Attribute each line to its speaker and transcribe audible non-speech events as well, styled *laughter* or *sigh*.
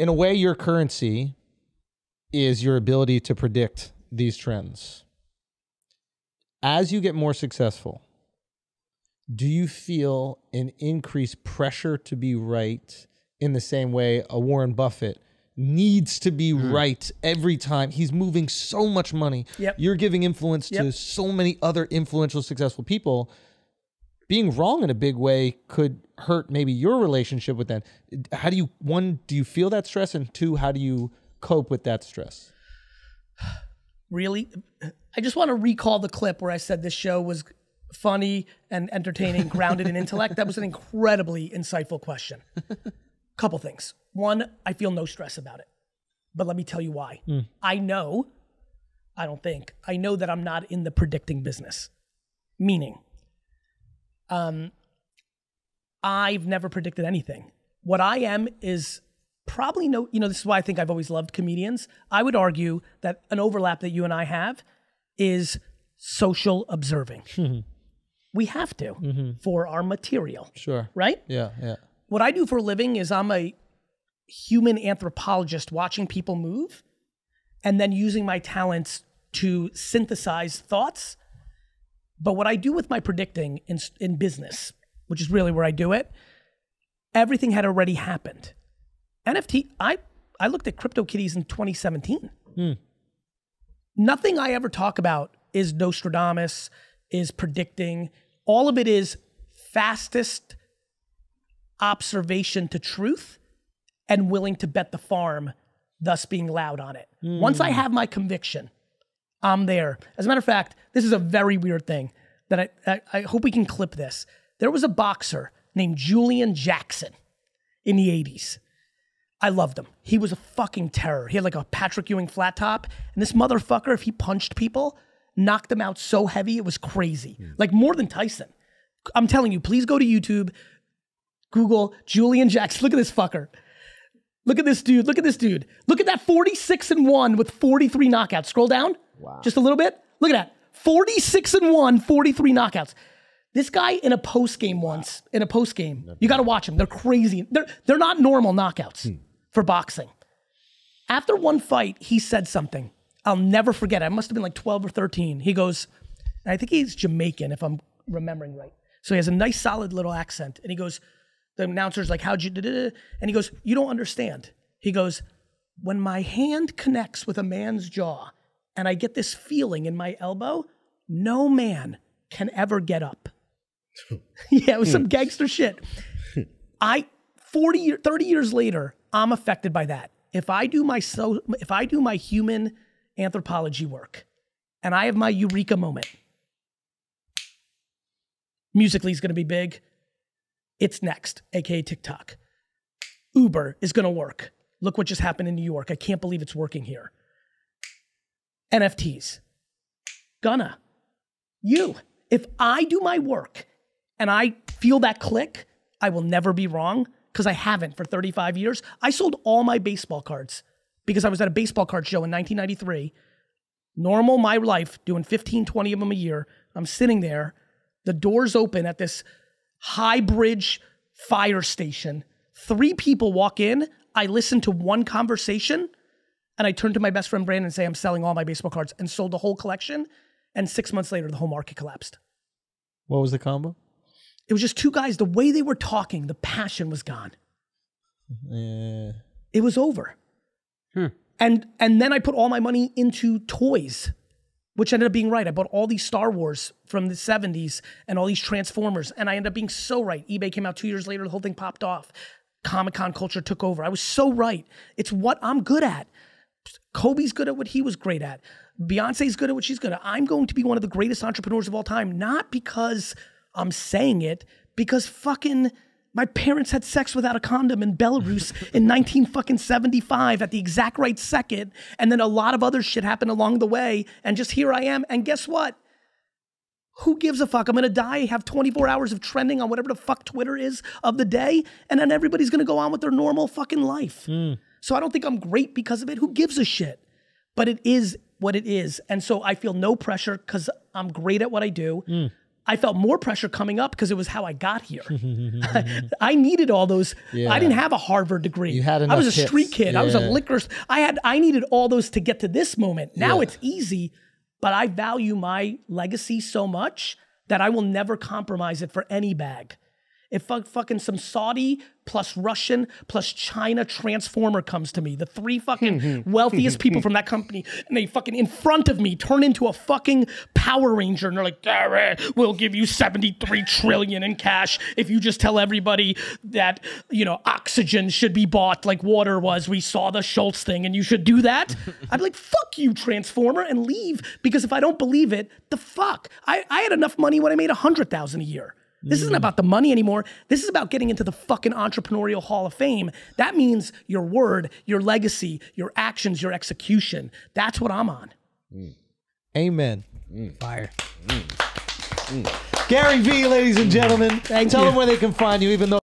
Speaker 1: in a way, your currency is your ability to predict these trends. As you get more successful, do you feel an increased pressure to be right in the same way a Warren Buffett needs to be hmm. right every time? He's moving so much money.
Speaker 2: Yep.
Speaker 1: You're giving influence to so many other influential, successful people. Being wrong in a big way could hurt maybe your relationship with them. How do you, one, do you feel that stress? And two, how do you cope with that stress?
Speaker 2: really? I just want to recall the clip where i said this show was funny and entertaining *laughs* grounded in intellect. That was an incredibly insightful question. Couple things. One i feel no stress about it but let me tell you why. Hmm. I know i don't think i know that i'm not in the predicting business. Meaning um i've never predicted anything. What i am is probably no you know this is why i think i've always loved comedians. I would argue that an overlap that you and i have is social observing. We have to for our material.
Speaker 1: Sure.
Speaker 2: right?
Speaker 1: Yeah, yeah.
Speaker 2: what i do for a living is i'm a human anthropologist watching people move and then using my talents to synthesize thoughts but what i do with my predicting in, in business which is really where i do it everything had already happened NFT, I I looked at CryptoKitties in 2017. Hmm. Nothing I ever talk about is Nostradamus, is predicting. All of it is fastest observation to truth and willing to bet the farm, thus being loud on it. Once I hmm. have my conviction, I'm there. As a matter of fact, this is a very weird thing that I, I, I hope we can clip this. There was a boxer named Julian Jackson in the 80s. I loved him. He was a fucking terror. He had like a Patrick Ewing flat top. And this motherfucker, if he punched people, knocked them out so heavy, it was crazy. Hmm. Like more than Tyson. I'm telling you, please go to YouTube, Google Julian Jackson. *laughs* Look at this fucker. Look at this dude. Look at this dude. Look at that 46 and 1 with 43 knockouts. Scroll down. Wow. Just a little bit. Look at that. 46 and 1, 43 knockouts. This guy in a post game once, in a post game, you got to watch him. They're crazy. They're they're not normal knockouts hmm. for boxing. After one fight, he said something. I'll never forget. it. I must have been like 12 or 13. He goes, I think he's Jamaican if I'm remembering right. So he has a nice solid little accent and he goes, the announcer's like, "How'd you?" da-da-da?" And he goes, "You don't understand." He goes, "When my hand connects with a man's jaw, and I get this feeling in my elbow, no man can ever get up." *laughs* yeah, it was some hmm. gangster shit. I 40 year, 30 years later, I'm affected by that. If I do my so if I do my human anthropology work and I have my eureka moment, Musical.ly is going to be big. It's next, aka TikTok. Uber is going to work. Look what just happened in New York. I can't believe it's working here. NFTs. Gonna. You. If I do my work and I feel that click, I will never be wrong because I haven't for 35 years. I sold all my baseball cards because I was at a baseball card show in 1993. Normal my life, doing 15, 20 of them a year. I'm sitting there. The doors open at this high bridge fire station. Three people walk in. I listen to one conversation and I turn to my best friend Brandon and say, I'm selling all my baseball cards and sold the whole collection. And six months later, the whole market collapsed.
Speaker 1: What was the combo?
Speaker 2: It was just two guys. The way they were talking, the passion was gone.
Speaker 1: Yeah.
Speaker 2: It was over. Hmm. And and then I put all my money into toys, which ended up being right. I bought all these Star Wars from the 70s and all these Transformers, and I ended up being so right. eBay came out two years later, the whole thing popped off. Comic Con culture took over. I was so right. It's what I'm good at. Kobe's good at what he was great at. Beyonce's good at what she's good at. I'm going to be one of the greatest entrepreneurs of all time, not because I'm saying it, because fucking my parents had sex without a condom in Belarus *laughs* in 19 fucking 75 at the exact right second, and then a lot of other shit happened along the way, and just here I am. And guess what? Who gives a fuck? I'm gonna die, have 24 hours of trending on whatever the fuck Twitter is of the day, and then everybody's gonna go on with their normal fucking life. Hmm. So I don't think I'm great because of it. Who gives a shit? But it is what it is. And so I feel no pressure because I'm great at what I do. Hmm. I felt more pressure coming up because it was how I got here. *laughs* *laughs* I needed all those.
Speaker 1: Yeah.
Speaker 2: I didn't have a Harvard degree.
Speaker 1: You had
Speaker 2: I was a
Speaker 1: hits.
Speaker 2: street kid. I was a
Speaker 1: Yeah.
Speaker 2: liquor. I had. I needed all those to get to this moment. Now
Speaker 1: Yeah.
Speaker 2: it's easy, but I value my legacy so much that I will never compromise it for any bag. If fuck, fucking some Saudi plus Russian plus China transformer comes to me, the three fucking *laughs* wealthiest people from that company, and they fucking in front of me turn into a fucking Power Ranger, and they're like, "Darren, we'll give you 73 trillion in cash if you just tell everybody that, you know, oxygen should be bought like water was. We saw the Schulz thing and you should do that. *laughs* I'd be like, fuck you, Transformer, and leave. Because if I don't believe it, the fuck? I, I had enough money when I made a hundred thousand a year. This isn't hmm. about the money anymore. This is about getting into the fucking entrepreneurial hall of fame. That means your word, your legacy, your actions, your execution. That's what I'm on. Hmm.
Speaker 1: Amen. Hmm.
Speaker 3: Fire.
Speaker 1: Gary Vee, ladies and gentlemen.
Speaker 2: Thank
Speaker 1: Tell
Speaker 2: you.
Speaker 1: them where they can find you, even though.